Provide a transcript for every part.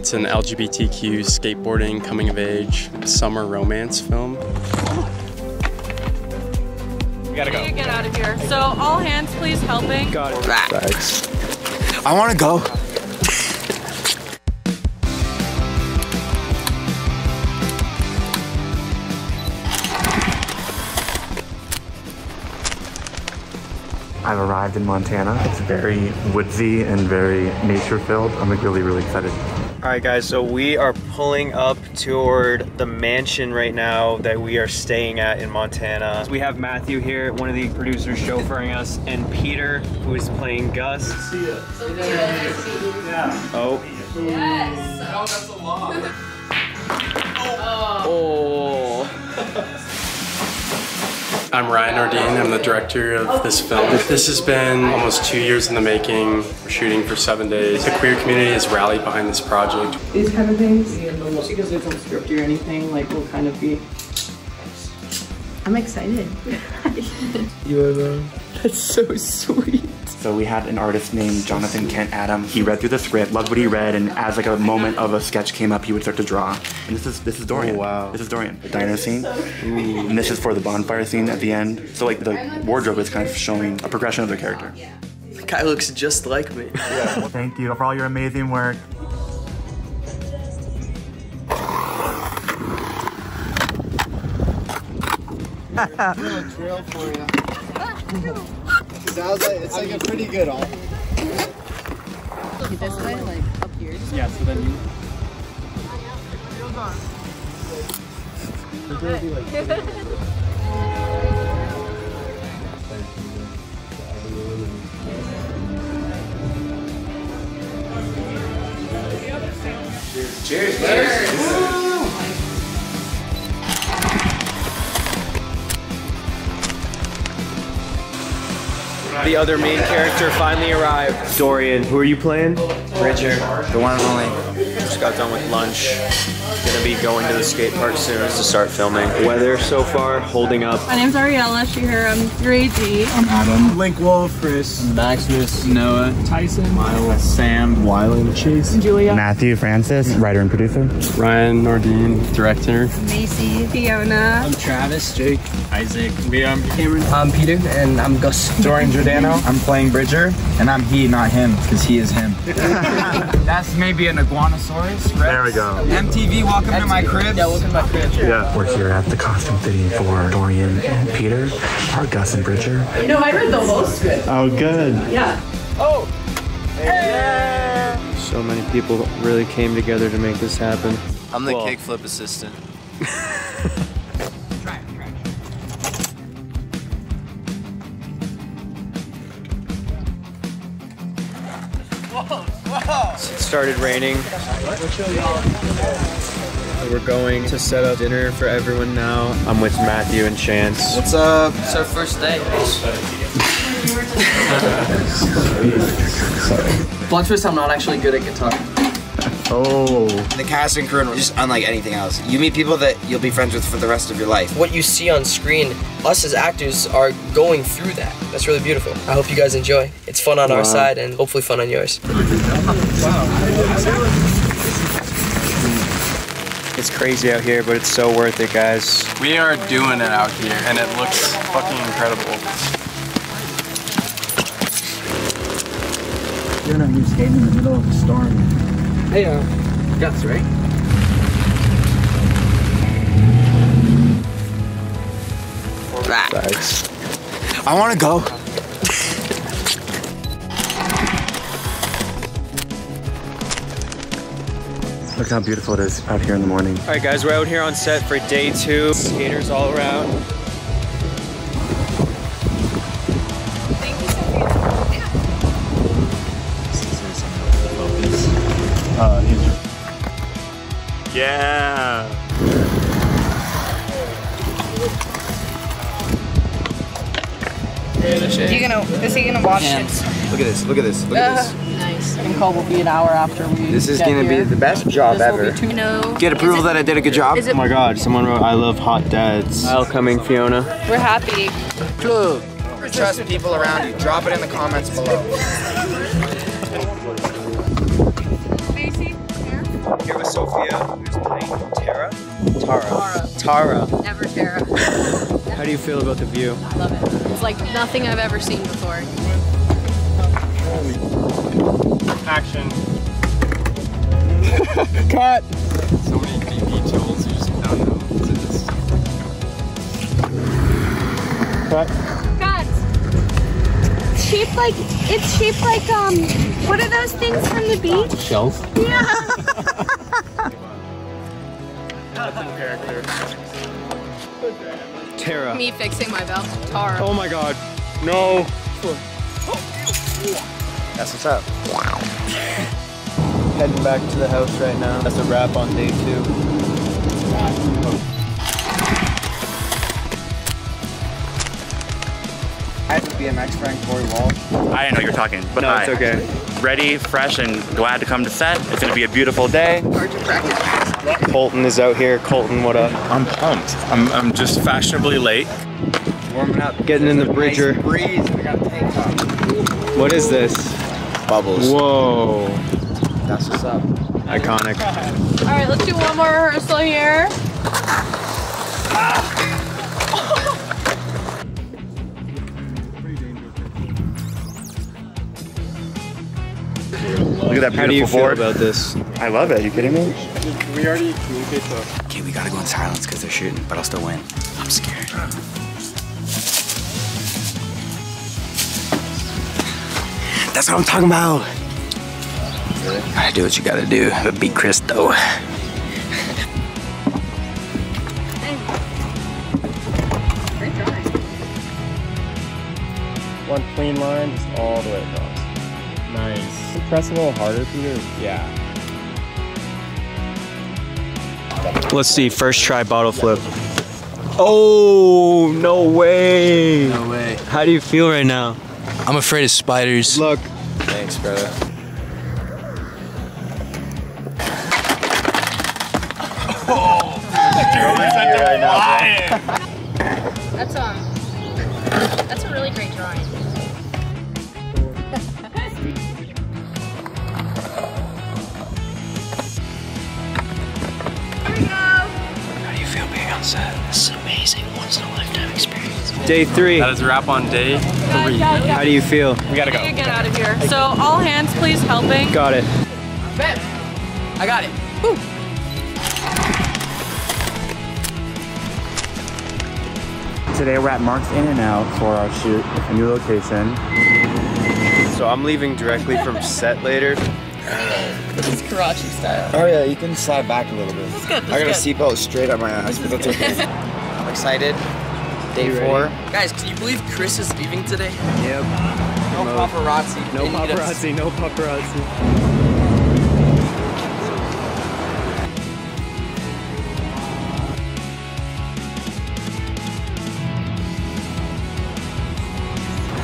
It's an LGBTQ skateboarding coming of age summer romance film. We gotta go. You get out of here. So all hands please helping. Got it. Thanks. I want to go. I've arrived in Montana. It's very woodsy and very nature filled. I'm like really, really excited. All right, guys, so we are pulling up toward the mansion right now that we are staying at in Montana. We have Matthew here, one of the producers chauffeuring us, and Peder, who is playing Gus. See ya. Oh. Yes. Oh, that's a lot. oh. oh. I'm Ryan Nordin. I'm the director of this film. This has been almost two years in the making. We're shooting for seven days. The queer community has rallied behind this project. These kind of things, because there's no script or anything, like we'll kind of be. I'm excited. That's so sweet. So we had an artist named Jonathan Kent Adam. He read through the script, loved what he read, and as like a moment of a sketch came up, he would start to draw. And this is this is Dorian. Oh, wow. This is Dorian. The diner scene. And this is for the bonfire scene at the end. So like the wardrobe is kind of showing a progression of their character. The guy looks just like me. Yeah. Thank you for all your amazing work. drill for you. Sounds like it's like a pretty good all. This way, like up here. Yeah, so then you. The other main character finally arrived. Dorian, who are you playing? Richard, the one and only. Just got done with lunch. Gonna be going to the skate park soon to start filming. Weather so far holding up. My name's Ariella Sheher. I'm um, grade D. I'm Adam. Link Wolf, Chris, Maximus, Noah, Tyson, Miles, Sam, Wyland, Chase, Julia. Matthew Francis, writer and producer. Ryan Nordin, director. Macy. Fiona. I'm Travis, Jake, Isaac, Liam, Cameron. I'm Peder, and I'm Gus. Dorian Giordano. I'm playing Bridger, and I'm he, not him, because he is him. That's maybe an Iguanosaurus. There we go. MTV, welcome to my crib. Yeah, welcome to my crib. Yeah. We're here at the costume fitting for Dorian and Peder, our Gus and Bridger. No, I read the whole script. Oh, good. Yeah. Oh so many people really came together to make this happen. I'm the Well- kickflip assistant. started raining. We're going to set up dinner for everyone now. I'm with Matthew and Chance. What's up? It's our first day. Plot twist, I'm not actually good at guitar. Oh. The cast and crew are just unlike anything else. You meet people that you'll be friends with for the rest of your life. What you see on screen, us as actors are going through that. That's really beautiful. I hope you guys enjoy. It's fun on our side and hopefully fun on yours. It's crazy out here, but it's so worth it, guys. We are doing it out here, and it looks fucking incredible. You know, you're skating in the middle of a storm. Hey, uh, Gus, right? Thanks. I want to go. Look how beautiful it is out here in the morning. All right, guys, we're out here on set for day two. Skaters all around. Yeah. You gonna? Is he gonna watch it? Look at this. Look at this. Look at uh, this. Nice. And call will be an hour after we. This is get gonna here. be the best job This will ever. be two- No. Get approval that I did a good job. Oh my god, someone wrote, I love hot dads. I'll coming, Fiona. We're happy. Plug. Trust people around you. Drop it in the comments below. Macy. Here. With Sophia, who's playing Tara. Tara. Tara. Tara. Never Tara. How do you feel about the view? I love it. It's like nothing I've ever seen before. Action. Cut. So many deep details you just don't know. It's, Cut. God. It's shaped like it's shaped like um what are those things from the beach? Shells? Yeah. That's in character. Tara. Me fixing my belt. Tara. Oh my god. No. That's what's up. Heading back to the house right now. That's a wrap on day two. I have a BMX friend, Corey Wall. I didn't know you were talking, but No, hi. it's okay. Ready, fresh, and glad to come to set. It's gonna be a beautiful day. Colton is out here. Colton, what up? I'm pumped. I'm, I'm just fashionably late. Warming up. Getting in the Nice Bridger. breeze. I got a tank top. What is this? Bubbles. Whoa. That's what's up. Iconic. All right, let's do one more rehearsal here. Look at that beautiful How do you feel about this? I love it. Are you kidding me? We already communicate the Okay, we gotta go in silence because they're shooting, but I'll still win. I'm scared. That's what I'm talking about. Gotta do what you gotta do, but beat Chris though. One clean line, just all the way across. Nice. Press a little harder, Peder. Yeah. Let's see, first try bottle flip. Oh, no way. No way. How do you feel right now? I'm afraid of spiders. Look. Thanks, brother. That's um that's a really great drawing. Day three. That is a wrap on day three. How do you feel? We gotta go. Get out of here. So all hands please helping. Got it. I got it. Today we're at Mark's In and Out for our shoot, a new location. So I'm leaving directly from set later. It's Karachi style. Oh yeah, you can slide back a little bit. That's good. I got a That's seatbelt straight on my ass, but that's okay. I'm excited. Day You four. Guys, can you believe Chris is leaving today? Yep. No paparazzi. No They need paparazzi, no paparazzi.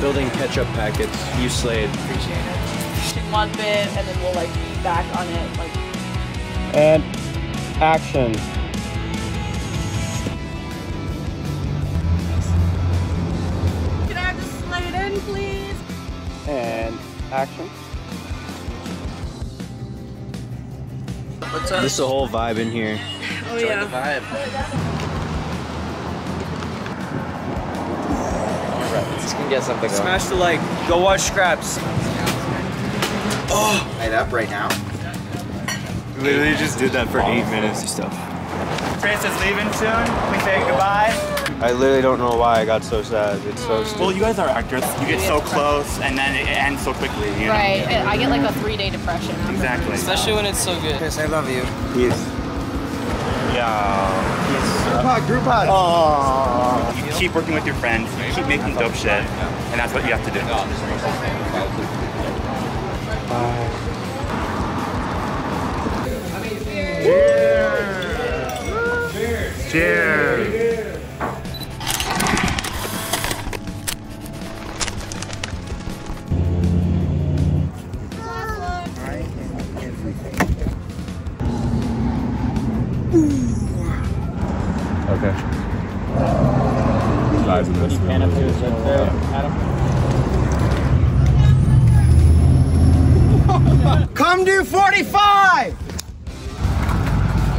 Building ketchup packets. You slayed. Appreciate it. One bit and then we'll like be back on it like And action. Action. What's up? This is a whole vibe in here. Oh Enjoy the vibe. Just gonna get something going. Smash the like. Go watch Scraps. Oh! Light up right now. Literally just did that for eight minutes and stuff. Chris is leaving soon. We say goodbye. I literally don't know why I got so sad. It's so stupid. Well, you guys are actors. You get so close, and then it ends so quickly. You know? Right. I get like a three day depression. after. Exactly. Especially when it's so good. Chris, I love you. Peace. Yeah. Group hug, group hug. You keep working with your friends. You keep making dope shit, and that's what you have to do. Cheers. Cheers. Come do 45!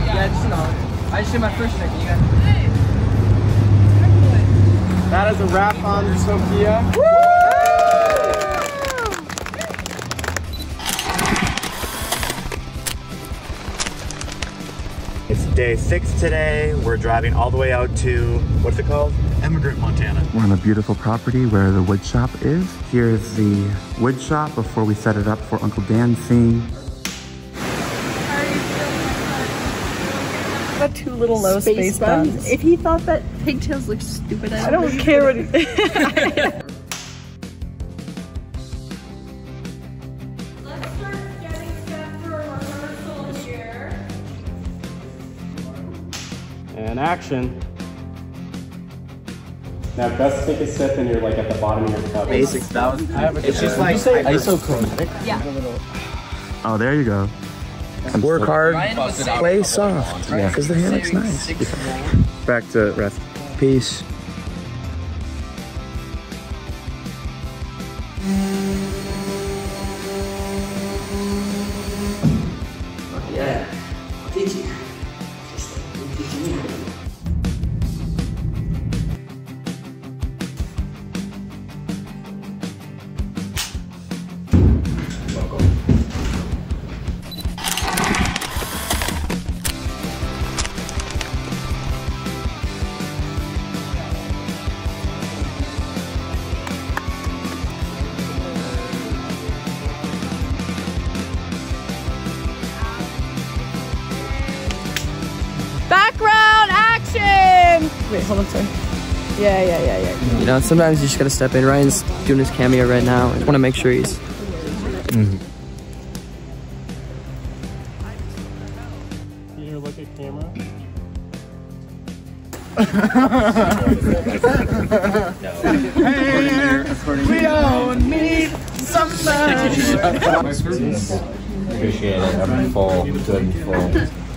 Yeah. I just did my first. You guys. That is a wrap on Sophia. Woo! Day six today. We're driving all the way out to, what's it called? Emigrant, Montana. We're on a beautiful property where the wood shop is. Here's the wood shop before we set it up for Uncle Dan's scene. Got two little low space, Space buns. buns. If he thought that pigtails looked stupid, I I don't, don't care what he. And action. Now, Gus, take a sip and you're like at the bottom of your cup. Basic stuff. It's just like isochromatic. Oh, there you go. Work hard, play soft. Yeah. Because the hammock's nice. Back to rest. Peace. Wait, hold on, sorry. Yeah, yeah, yeah, yeah. You know, sometimes you just gotta step in. Ryan's doing his cameo right now. I just wanna make sure he's Peder, look at camera. We don't need somebody. Appreciate it. I'm full, good and full.